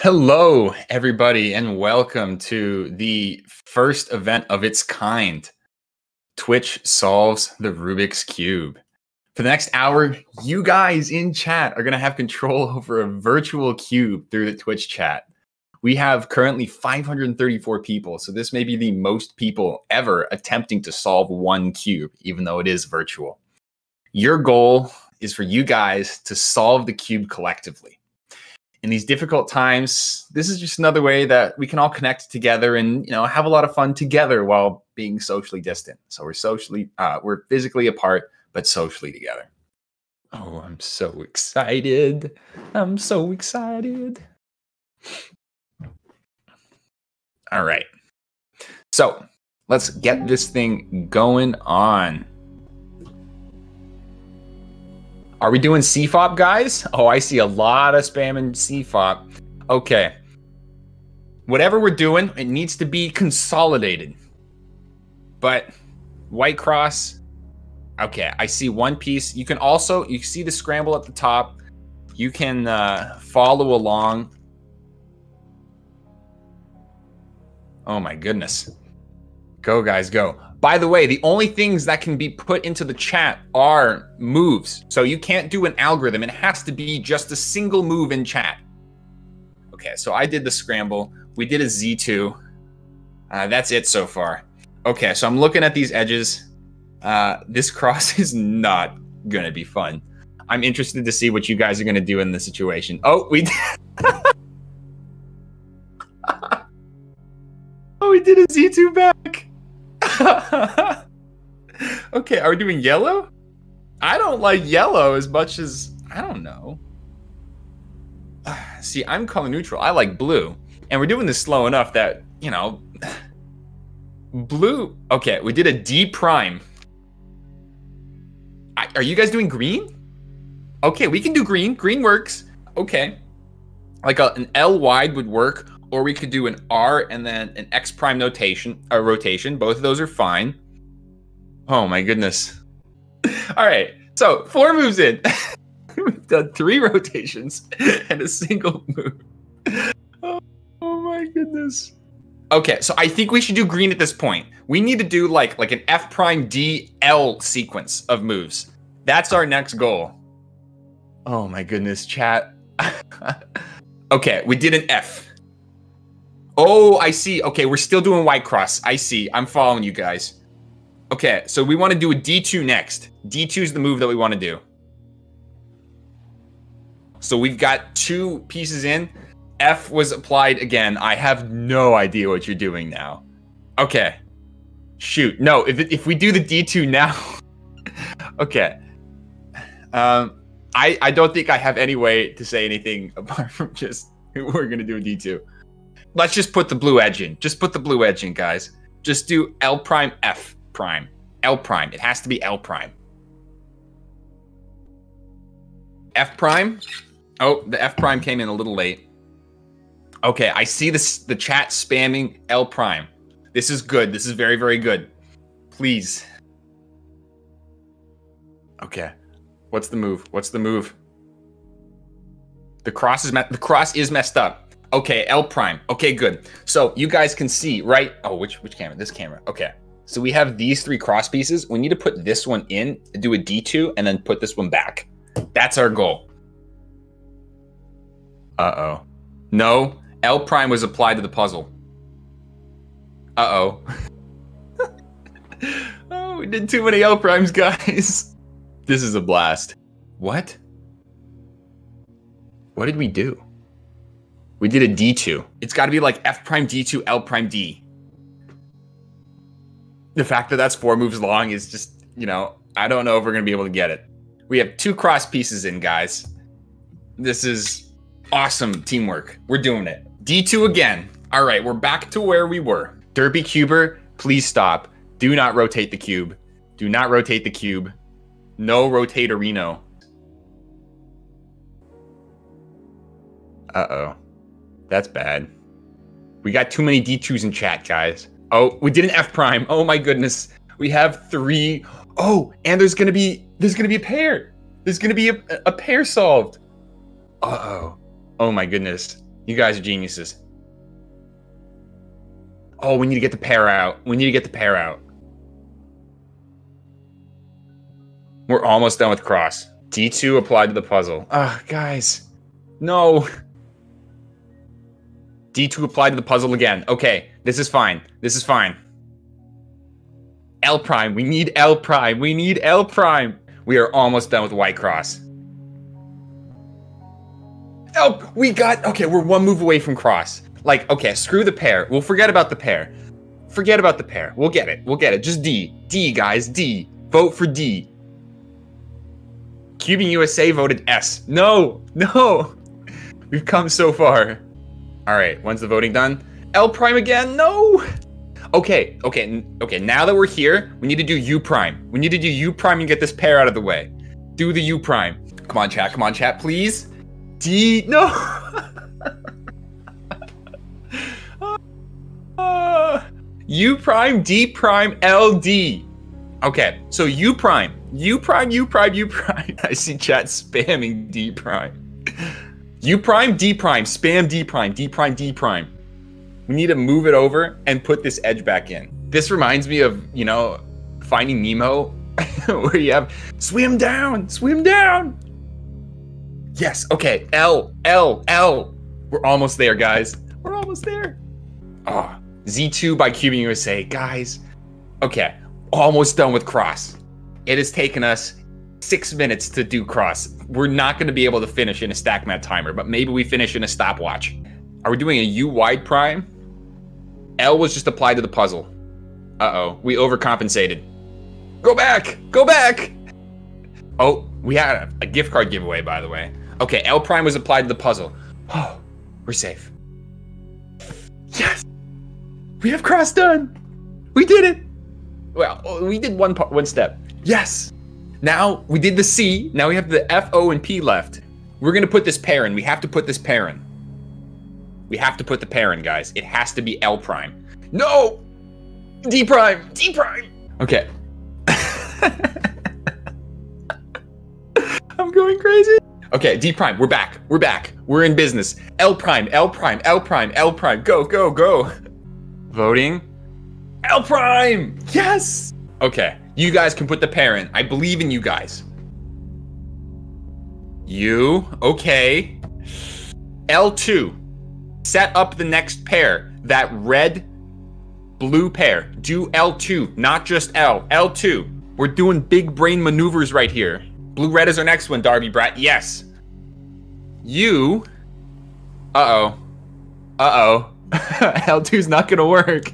Hello, everybody, and welcome to the first event of its kind. Twitch solves the Rubik's Cube. For the next hour, you guys in chat are going to have control over a virtual cube through the Twitch chat. We have currently 534 people, so this may be the most people ever attempting to solve one cube, even though it is virtual. Your goal is for you guys to solve the cube collectively. In these difficult times, this is just another way that we can all connect together and you know have a lot of fun together while being socially distant. So we're socially, uh, we're physically apart, but socially together. Oh, I'm so excited! I'm so excited. All right. So let's get this thing going on. Are we doing CFOP, guys? Oh, I see a lot of spam in CFOP. Okay. Whatever we're doing, it needs to be consolidated. But White Cross, okay, I see one piece. You can also, you see the scramble at the top. You can uh, follow along. Oh my goodness. Go, guys, go. By the way, the only things that can be put into the chat are moves. So you can't do an algorithm. It has to be just a single move in chat. Okay, so I did the scramble. We did a Z2. Uh, that's it so far. Okay, so I'm looking at these edges. Uh, this cross is not going to be fun. I'm interested to see what you guys are going to do in this situation. Oh, we Oh, we did a Z2 back. okay, are we doing yellow? I don't like yellow as much as I don't know. See, I'm color neutral. I like blue. And we're doing this slow enough that, you know, blue. Okay, we did a D prime. I, are you guys doing green? Okay, we can do green. Green works. Okay. Like a, an L wide would work or we could do an R and then an X prime notation, a rotation. Both of those are fine. Oh my goodness. All right. So four moves in. We've done three rotations and a single move. Oh, oh my goodness. Okay, so I think we should do green at this point. We need to do like like an F prime D L sequence of moves. That's our next goal. Oh my goodness, chat. okay, we did an F. Oh, I see. Okay, we're still doing white cross. I see. I'm following you guys. Okay, so we want to do a D2 next. D2 is the move that we want to do. So we've got two pieces in. F was applied again. I have no idea what you're doing now. Okay. Shoot. No, if, if we do the D2 now. okay. Um, I, I don't think I have any way to say anything apart from just we're going to do a D2 let's just put the blue edge in. Just put the blue edge in, guys. Just do L prime F prime. L prime. It has to be L prime. F prime. Oh, the F prime came in a little late. Okay, I see this the chat spamming L prime. This is good. This is very, very good. Please. Okay. What's the move? What's the move? The cross is the cross is messed up. Okay, L prime. Okay, good. So you guys can see, right? Oh, which which camera? This camera. Okay. So we have these three cross pieces. We need to put this one in, do a D2, and then put this one back. That's our goal. Uh-oh. No, L prime was applied to the puzzle. Uh-oh. oh, we did too many L primes, guys. This is a blast. What? What did we do? We did a D2. It's got to be like F prime D2, L prime D. The fact that that's four moves long is just, you know, I don't know if we're going to be able to get it. We have two cross pieces in, guys. This is awesome teamwork. We're doing it. D2 again. All right, we're back to where we were. Derpy Cuber, please stop. Do not rotate the cube. Do not rotate the cube. No rotatorino. Uh-oh. That's bad. We got too many D2s in chat, guys. Oh, we did an F prime. Oh my goodness. We have three. Oh, and there's gonna be there's gonna be a pair. There's gonna be a, a pair solved. Uh oh. Oh my goodness. You guys are geniuses. Oh, we need to get the pair out. We need to get the pair out. We're almost done with cross. D2 applied to the puzzle. Ah, guys. No. D2 applied to the puzzle again. Okay, this is fine. This is fine. L prime. We need L prime. We need L prime. We are almost done with white cross. Oh, we got, okay, we're one move away from cross. Like, okay, screw the pair. We'll forget about the pair. Forget about the pair. We'll get it. We'll get it. Just D. D, guys. D. Vote for D. Cubing USA voted S. No, no. We've come so far. All right, when's the voting done? L prime again? No. Okay, okay, okay. Now that we're here, we need to do U prime. We need to do U prime and get this pair out of the way. Do the U prime. Come on, chat. Come on, chat, please. D. No. uh, U prime, D prime, L D. Okay, so U prime, U prime, U prime, U prime. I see chat spamming D prime. U prime, D prime, spam D prime, D prime, D prime. We need to move it over and put this edge back in. This reminds me of, you know, Finding Nemo, where you have swim down, swim down. Yes, okay, L, L, L. We're almost there, guys. We're almost there. Ah, oh, Z2 by Cubing USA. Guys, okay, almost done with cross. It has taken us six minutes to do cross. We're not going to be able to finish in a Stackmat timer, but maybe we finish in a stopwatch. Are we doing a U wide prime? L was just applied to the puzzle. Uh-oh, we overcompensated. Go back, go back. Oh, we had a, a gift card giveaway, by the way. Okay, L prime was applied to the puzzle. Oh, we're safe. Yes, we have cross done. We did it. Well, we did one part, one step. Yes. Now we did the C. Now we have the F, O, and P left. We're gonna put this pair in. We have to put this pair in. We have to put the pair in, guys. It has to be L prime. No! D prime! D prime! Okay. I'm going crazy. Okay, D prime, we're back. We're back. We're in business. L prime, L prime, L prime, L prime. Go, go, go. Voting. L prime! Yes! Okay, you guys can put the pair in. I believe in you guys. You, okay. L2 set up the next pair. That red, blue pair. Do L2, not just L. L2. We're doing big brain maneuvers right here. Blue red is our next one, Darby Brat. Yes. You. Uh oh. Uh oh. L2's not gonna work.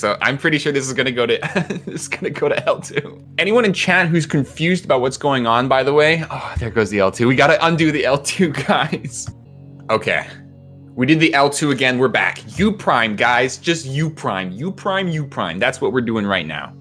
So I'm pretty sure this is gonna go to this is gonna go to L2. Anyone in chat who's confused about what's going on, by the way, oh, there goes the L2. We gotta undo the L2, guys. Okay. We did the L2 again. We're back. U prime, guys. Just U prime. U prime, U prime. That's what we're doing right now.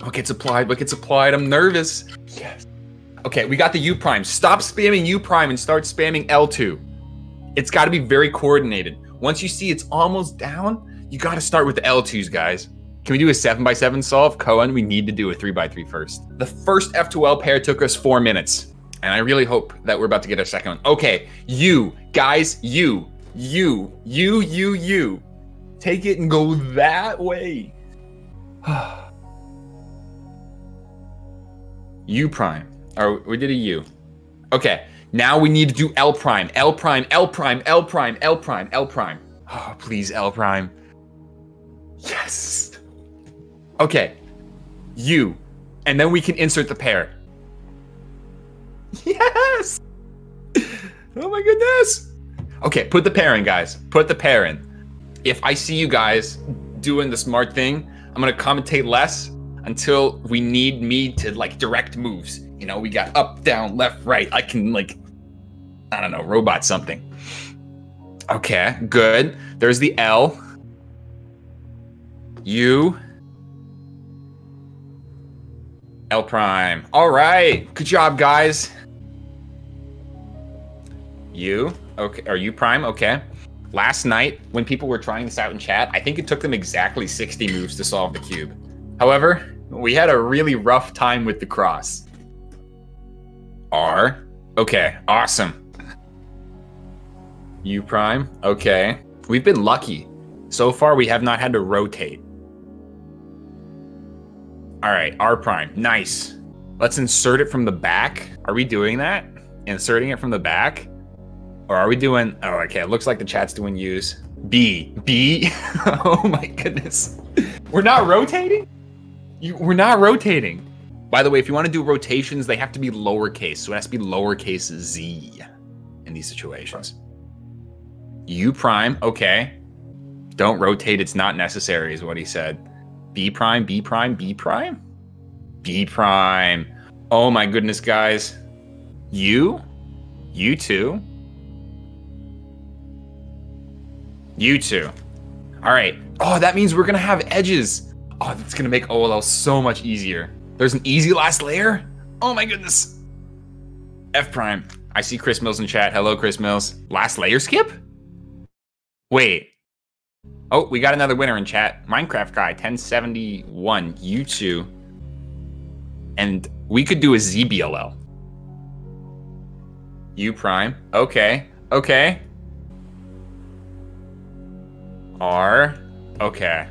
What gets applied? What gets applied? I'm nervous. Yes. Okay, we got the U prime. Stop spamming U prime and start spamming L2. It's got to be very coordinated. Once you see it's almost down, you got to start with the L2s, guys. Can we do a 7x7 solve? Cohen, we need to do a 3x3 first. The first F2L pair took us four minutes. And I really hope that we're about to get a second one. Okay, you, guys, you. You, you, you, you. Take it and go that way. U prime. Or we did a U. Okay, now we need to do L prime. L prime, L prime, L prime, L prime, L prime. Oh, please, L prime. Yes. Okay. You. And then we can insert the pair. Yes! Oh my goodness! Okay, put the pair in, guys. Put the pair in. If I see you guys doing the smart thing, I'm gonna commentate less until we need me to like direct moves. You know, we got up, down, left, right. I can like, I don't know, robot something. Okay, good. There's the L. U. L prime. All right. Good job, guys. U. Okay, are you prime? Okay. Last night, when people were trying this out in chat, I think it took them exactly 60 moves to solve the cube. However, we had a really rough time with the cross. R. Okay, awesome. U prime. Okay. We've been lucky. So far, we have not had to rotate. All right, R prime. Nice. Let's insert it from the back. Are we doing that? Inserting it from the back? Or are we doing... Oh, okay. It looks like the chat's doing use. B. B? oh my goodness. We're not rotating? You, we're not rotating. By the way, if you want to do rotations, they have to be lowercase. So it has to be lowercase z in these situations. U prime, okay. Don't rotate, it's not necessary, is what he said. B prime, B prime, B prime? B prime. Oh my goodness, guys. You? You too? You too. All right. Oh, that means we're going to have edges. Oh, that's going to make OLL so much easier. There's an easy last layer? Oh my goodness. F prime. I see Chris Mills in chat. Hello, Chris Mills. Last layer skip? Wait. Oh, we got another winner in chat. Minecraft guy, 1071, U2. And we could do a ZBLL. U prime. Okay. Okay. R. Okay.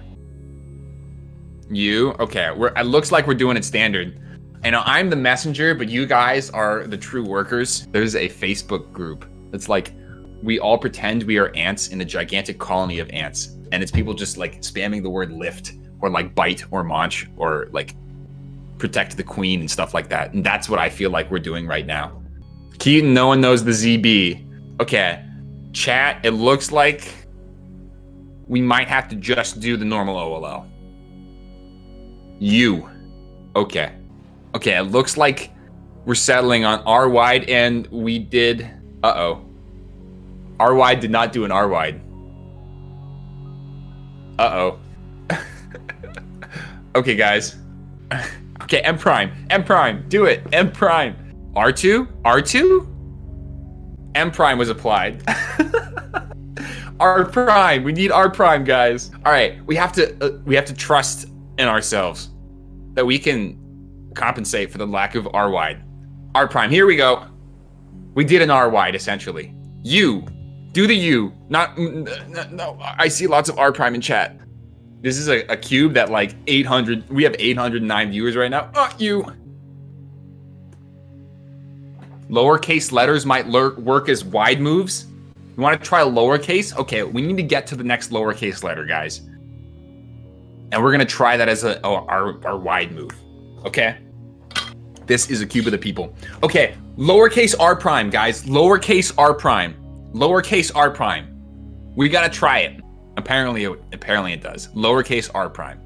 U. Okay. We're. It looks like we're doing it standard. Know I'm the messenger, but you guys are the true workers. There's a Facebook group. It's like we all pretend we are ants in a gigantic colony of ants and it's people just like spamming the word lift or like bite or munch or like protect the queen and stuff like that. And that's what I feel like we're doing right now. Keaton, no one knows the ZB. Okay. Chat, it looks like we might have to just do the normal OLL. You. Okay. Okay, it looks like we're settling on R wide and we did. Uh oh. R wide did not do an R wide. Uh-oh. okay, guys. okay, M prime. M prime. Do it. M prime. R2? R2? M prime was applied. R prime. We need R prime, guys. All right, we have to uh, we have to trust in ourselves that we can compensate for the lack of R wide. R prime. Here we go. We did an R wide essentially. You do the U. Not no. I see lots of R prime in chat. This is a, a cube that like 800. We have 809 viewers right now. Oh, you. Lowercase letters might work as wide moves. You want to try lowercase? Okay, we need to get to the next lowercase letter, guys. And we're gonna try that as a oh, our our wide move. Okay. This is a cube of the people. Okay, lowercase r prime, guys. Lowercase r prime lowercase r prime. We gotta try it. Apparently, it, apparently it does. Lowercase r prime.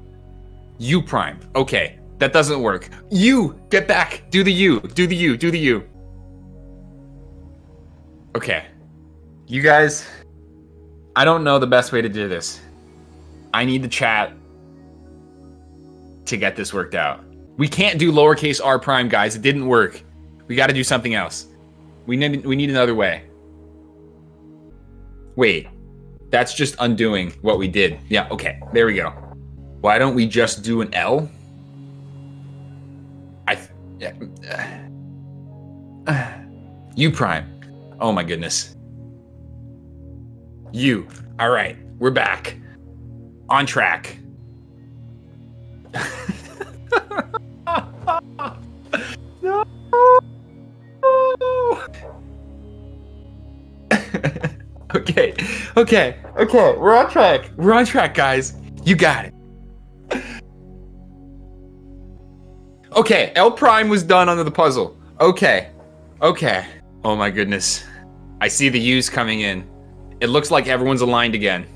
U prime. Okay, that doesn't work. U, get back. Do the U. Do the U. Do the U. Okay, you guys. I don't know the best way to do this. I need the chat to get this worked out. We can't do lowercase r prime, guys. It didn't work. We got to do something else. We need we need another way. Wait, that's just undoing what we did. Yeah, okay, there we go. Why don't we just do an L? I. Uh, U prime. Oh my goodness. You. All right, we're back. On track. Okay, okay, okay. We're on track. We're on track, guys. You got it. Okay, L prime was done under the puzzle. Okay, okay. Oh my goodness. I see the U's coming in. It looks like everyone's aligned again.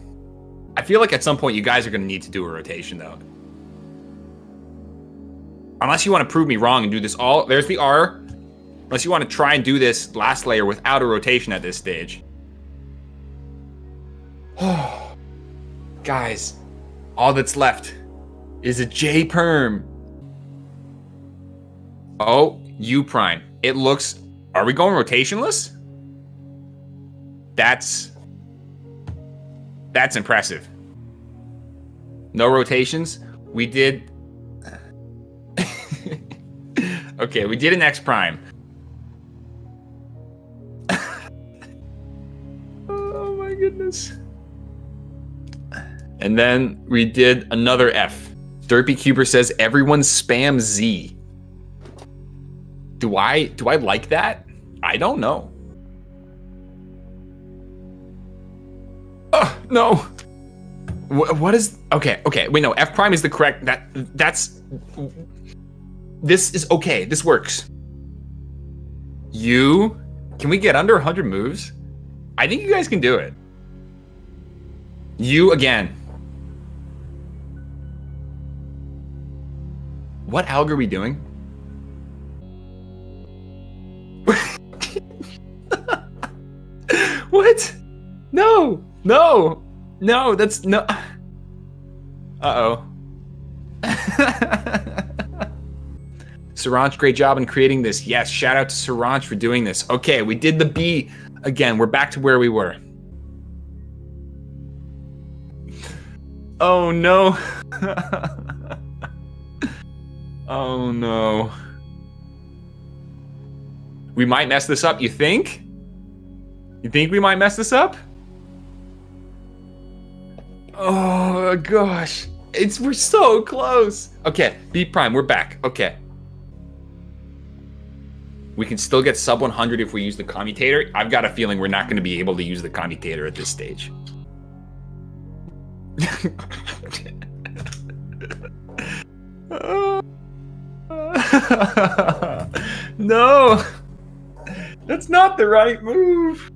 I feel like at some point you guys are going to need to do a rotation, though. Unless you want to prove me wrong and do this all... There's the R. Unless you want to try and do this last layer without a rotation at this stage. Guys, all that's left is a J perm. Oh, U prime. It looks. Are we going rotationless? That's. That's impressive. No rotations. We did. okay, we did an X prime. Oh my goodness. And then we did another F. Derpy Cuber says everyone spam Z. Do I do I like that? I don't know. Oh, no. Wh- what is okay? Okay, wait. No, F prime is the correct. That that's. This is okay. This works. You can we get under 100 moves? I think you guys can do it. You again. What alg are we doing? what? No, no, no, that's no. Uh oh. Saranch, great job in creating this. Yes, shout out to Saranch for doing this. Okay, we did the B again. We're back to where we were. Oh no. oh no. We might mess this up, you think? You think we might mess this up? Oh gosh. It's we're so close. Okay, B prime, we're back. Okay. We can still get sub 100 if we use the commutator. I've got a feeling we're not going to be able to use the commutator at this stage. no! That's not the right move!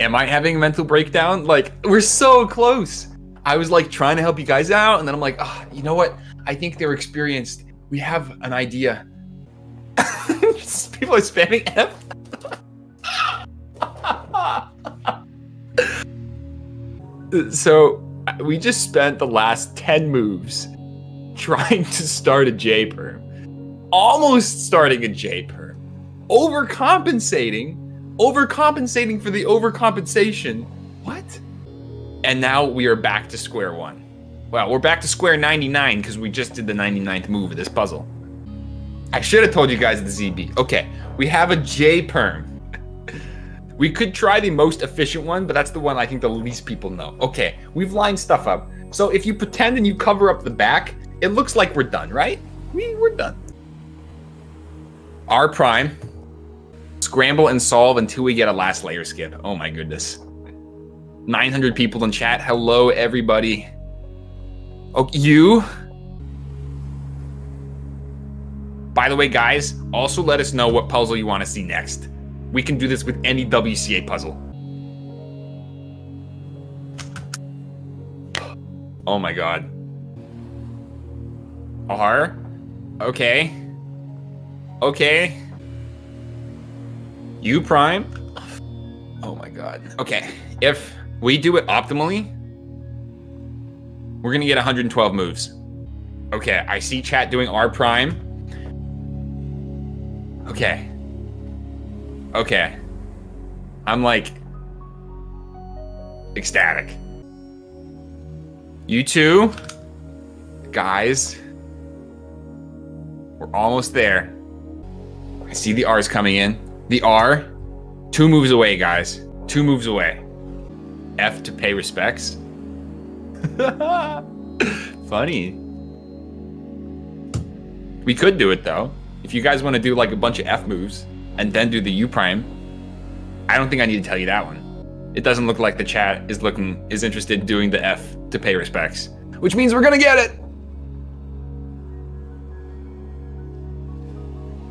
Am I having a mental breakdown? Like, we're so close! I was like trying to help you guys out, and then I'm like, oh, you know what? I think they're experienced. We have an idea. People are spamming F. so we just spent the last 10 moves trying to start a J perm, almost starting a J perm, overcompensating, overcompensating for the overcompensation. What? And now we are back to square one. Well, we're back to square 99 because we just did the 99th move of this puzzle. I should have told you guys the ZB. Okay, we have a J perm. We could try the most efficient one, but that's the one I think the least people know. Okay, we've lined stuff up. So if you pretend and you cover up the back, it looks like we're done, right? We, we're done. R prime. Scramble and solve until we get a last layer skip. Oh my goodness. 900 people in chat. Hello, everybody. Oh, you? By the way, guys, also let us know what puzzle you want to see next. We can do this with any WCA puzzle. Oh my god. R? Okay. Okay. U prime? Oh my god. Okay. If we do it optimally, we're gonna get 112 moves. Okay, I see chat doing R prime. Okay. Okay. I'm like ecstatic. You two, guys, we're almost there. I see the R's coming in. The R, two moves away, guys. Two moves away. F to pay respects. Funny. We could do it though. If you guys want to do like a bunch of F moves and then do the U prime, I don't think I need to tell you that one. It doesn't look like the chat is looking is interested in doing the F to pay respects, which means we're gonna get it.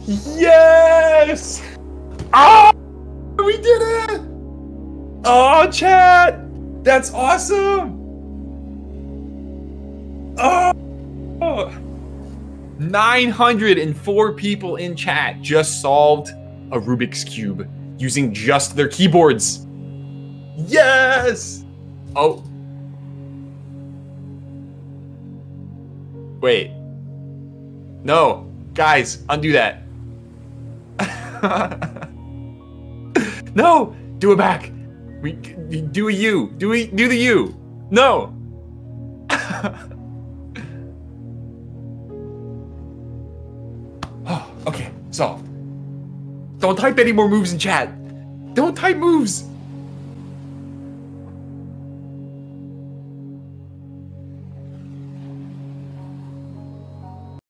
Yes! Oh, we did it! Oh, chat, that's awesome! Oh, 904 people in chat just solved a Rubik's Cube using just their keyboards. Yes! Oh. Wait. No. Guys, undo that. no! Do it back. We do a U. Do we do the U. No. oh, okay. Solved. Don't type any more moves in chat. Don't type moves.